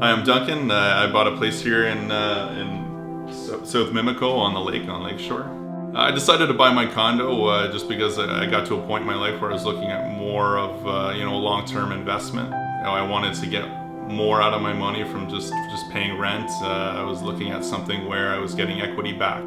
Hi, I'm Duncan. Uh, I bought a place here in, uh, in South Mimico on the lake, on Lakeshore. I decided to buy my condo uh, just because I got to a point in my life where I was looking at more of uh, you know long-term investment. You know, I wanted to get more out of my money from just just paying rent. Uh, I was looking at something where I was getting equity back.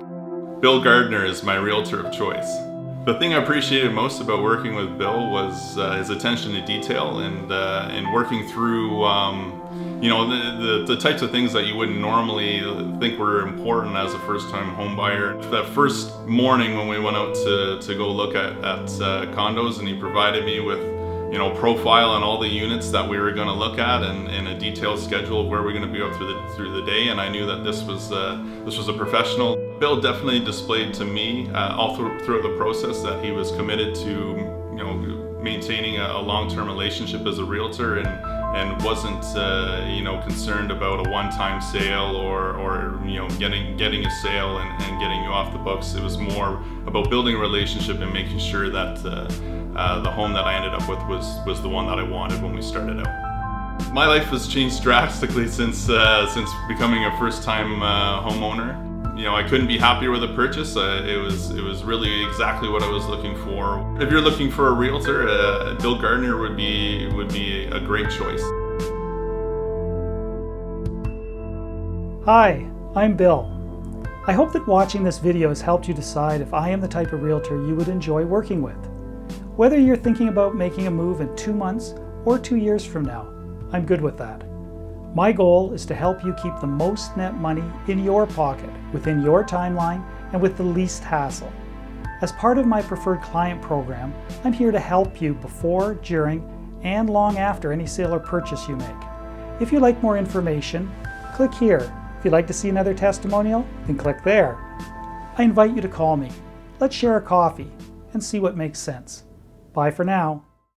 Bill Gardiner is my realtor of choice. The thing I appreciated most about working with Bill was uh, his attention to detail and uh, and working through um, you know the, the, the types of things that you wouldn't normally think were important as a first-time home buyer. That first morning when we went out to, to go look at, at uh, condos and he provided me with you know, profile on all the units that we were going to look at and, and, a detailed schedule of where we're going to be up through the through the day. And I knew that this was uh, this was a professional. Bill definitely displayed to me uh, all through, throughout the process that he was committed to you know maintaining a, a long-term relationship as a realtor and and wasn't uh, you know concerned about a one-time sale or or you know getting getting a sale and, and, getting you off the books. It was more about building a relationship and making sure that uh, uh, the home that I ended up with was was the one that I wanted when we started out. My life has changed drastically since uh, since becoming a first-time uh, homeowner. You know, I couldn't be happier with the purchase. Uh, it was it was really exactly what I was looking for. If you're looking for a realtor, uh, Bill Gardiner would be would be a great choice. Hi, I'm Bill. I hope that watching this video has helped you decide if I am the type of realtor you would enjoy working with. Whether you're thinking about making a move in two months or two years from now, I'm good with that. My goal is to help you keep the most net money in your pocket, within your timeline, and with the least hassle. As part of my preferred client program, I'm here to help you before, during, and long after any sale or purchase you make. If you'd like more information, click here. If you'd like to see another testimonial, then click there. I invite you to call me. Let's share a coffee and see what makes sense. Bye for now.